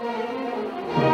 Música